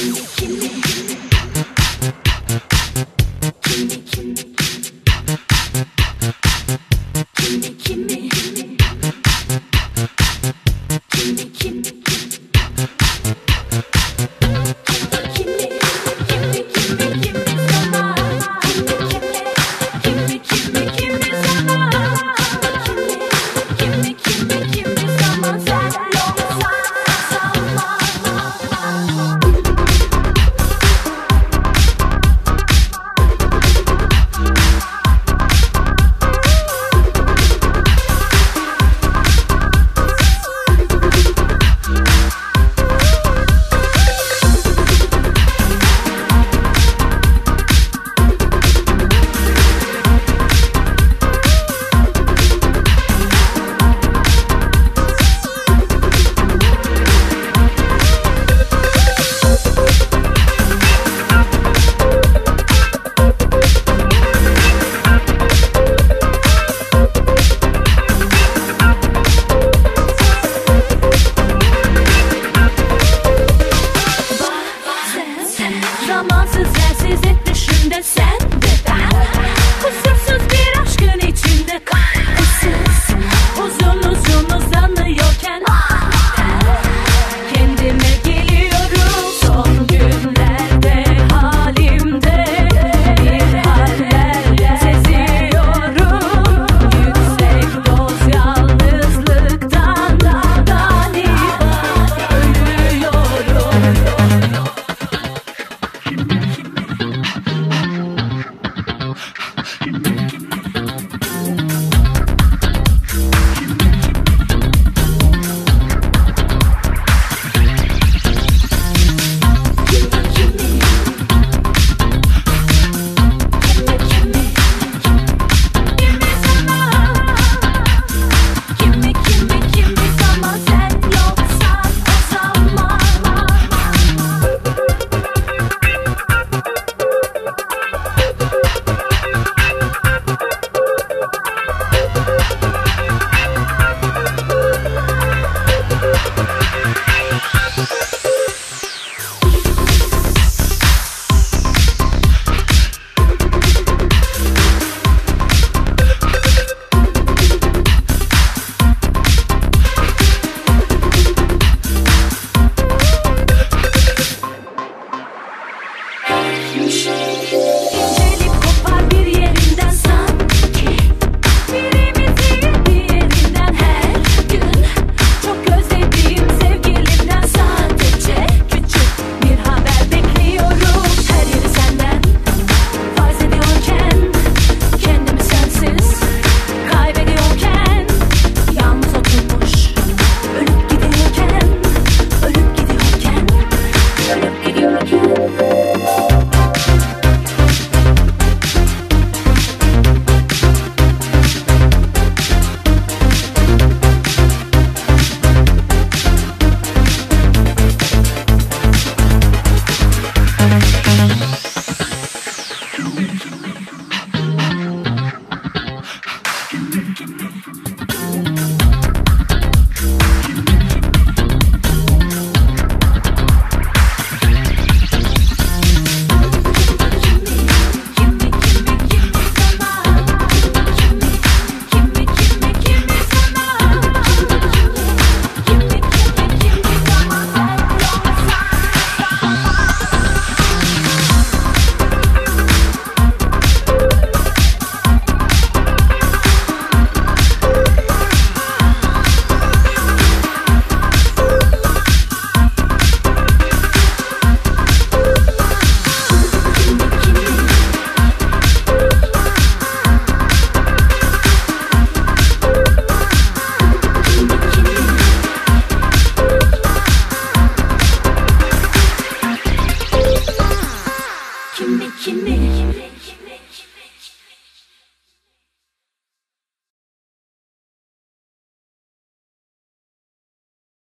you me, me. Deus. Please.